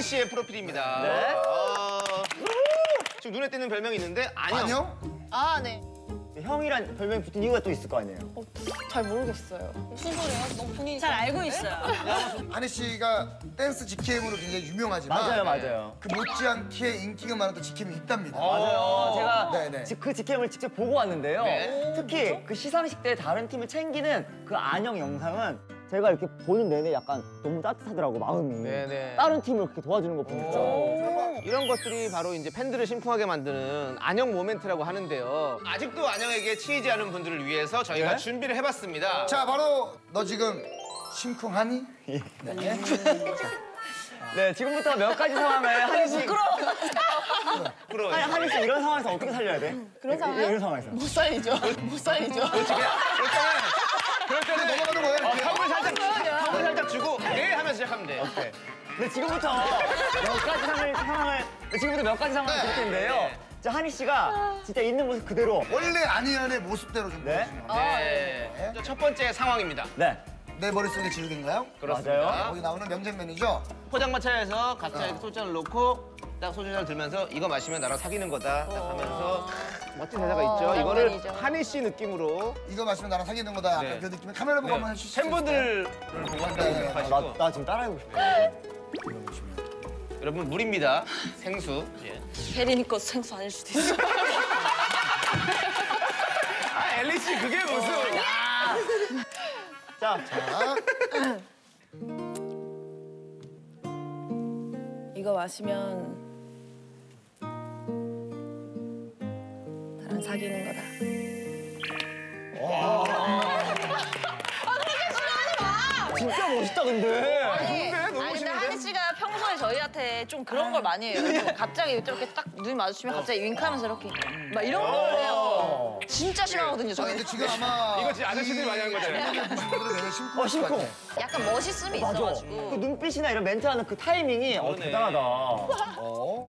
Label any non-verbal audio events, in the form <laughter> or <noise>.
한희 씨의 프로필입니다. 네. 어, 지금 눈에 띄는 별명이 있는데 안녕. 안녕? 아, 네. 형이란 별명이 붙은 이유가 또 있을 거 아니에요? 어, 잘 모르겠어요. 무슨 소리야? 너무 본인이 잘 알고 있어요. <laughs> 한희 씨가 댄스 직캠으로 굉장히 유명하지만 맞아요, 맞아요. 그 못지않게 인기가 많은 또 직캠이 있답니다. 맞아요. 제가 네네. 지- 그 직캠을 직접 보고 왔는데요. 네. 특히 그 시상식 때 다른 팀을 챙기는 그 안녕 영상은 제가 이렇게 보는 내내 약간 너무 따뜻하더라고 마음이. 네네. 다른 팀을 그렇게 도와주는 거 보니까. 이런 것들이 바로 이제 팬들을 심쿵하게 만드는 안녕 모멘트라고 하는데요. 아직도 안녕에게 치이지 않은 분들을 위해서 저희가 네? 준비를 해봤습니다. 자, 바로 너 지금 심쿵하니? 네. <laughs> 네, 지금부터 몇 가지 상황을 한희 씨. 부러워요. 아니, 한희 씨 이런 상황에서 어떻게 살려야 돼? 그런 상황이요? 이런 상황에서. 못 살리죠. 못 살리죠. 그럴 때는 넘어가는 거예요. 네 하면서 시작하면 돼요. 네. 네, 지금부터 몇 가지 상황을, 상황을 네, 지금부터 몇 가지 상황을 볼 텐데요. 자, 한희 씨가 진짜 있는 모습 그대로. 원래 안희연의 모습대로 좀 네. 보여주세요. 네. 자, 첫 번째 상황입니다. 네, 내 머릿속에 지우개인가요? 그렇습니다. 거기 나오는 명장면이죠? 포장마차에서 각자 이렇게 소주잔을 놓고 딱 소주잔을 들면서 이거 마시면 나랑 사귀는 거다 딱 하면서 멋진 대사가 있죠. 이거를 장면이죠. 한희 씨 느낌으로 이거 마시면 나랑 사귀는 거다. 약간 네. 그 느낌에 카메라 보고 한번 해주시죠. 팬분들을 보고 한다고 네. 생각하시고 나, 나 지금 따라해보고 싶어. 여러분 물입니다. 생수. 예. 혜린이 거 생수 아닐 수도 있어. <laughs> 아 엘리 씨 그게 무슨? 자, 자, 이거 마시면 나랑 사귀는 거다. 진짜 멋있다, 근데. 아니, 아니 근데 한희 씨가 평소에 저희한테 좀 그런 걸 많이 해요. 좀 갑자기 이렇게 딱 눈이 마주치면 갑자기 윙크하면서 이렇게 막 이런 걸 해요. 진짜 싫어하거든요, 자, 저희. 근데 지금 아마 <laughs> 이거 진짜 아저씨들이 많이 하는 거잖아요. 이 보신 분들은 되게 심쿵. 어, 심쿵. 약간 멋있음이 맞아. 있어가지고. 그 눈빛이나 이런 멘트하는 그 타이밍이 어, 그러네. 대단하다. 어.